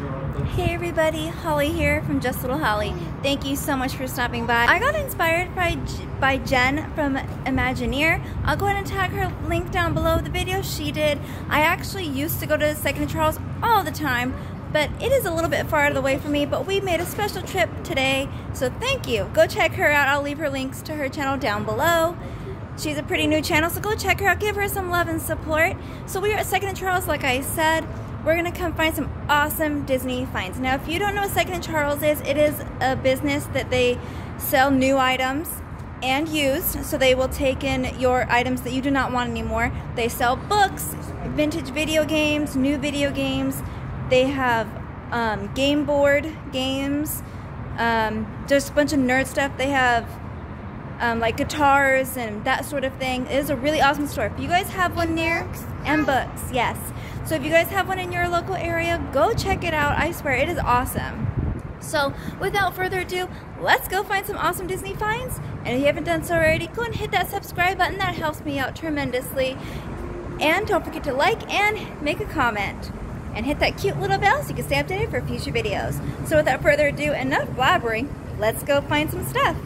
Hey everybody, Holly here from Just Little Holly. Thank you so much for stopping by. I got inspired by, by Jen from Imagineer. I'll go ahead and tag her link down below the video she did. I actually used to go to the Second Charles all the time, but it is a little bit far out of the way for me, but we made a special trip today, so thank you. Go check her out. I'll leave her links to her channel down below. She's a pretty new channel, so go check her out. Give her some love and support. So we are at Second Charles, like I said we're gonna come find some awesome Disney finds. Now, if you don't know what Second Charles is, it is a business that they sell new items and used. So they will take in your items that you do not want anymore. They sell books, vintage video games, new video games. They have um, game board games. Um, just a bunch of nerd stuff. They have um, like guitars and that sort of thing. It is a really awesome store. If you guys have one near, and books, yes. So if you guys have one in your local area, go check it out. I swear, it is awesome. So without further ado, let's go find some awesome Disney finds. And if you haven't done so already, go and hit that subscribe button. That helps me out tremendously. And don't forget to like and make a comment. And hit that cute little bell so you can stay updated for future videos. So without further ado, enough blabbering, let's go find some stuff.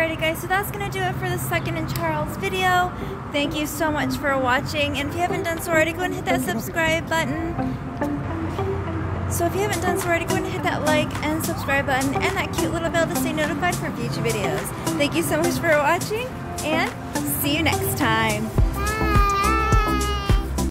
Alrighty guys, so that's going to do it for the second in Charles video. Thank you so much for watching. And if you haven't done so already, go and hit that subscribe button. So if you haven't done so already, go ahead and hit that like and subscribe button and that cute little bell to stay notified for future videos. Thank you so much for watching and see you next time.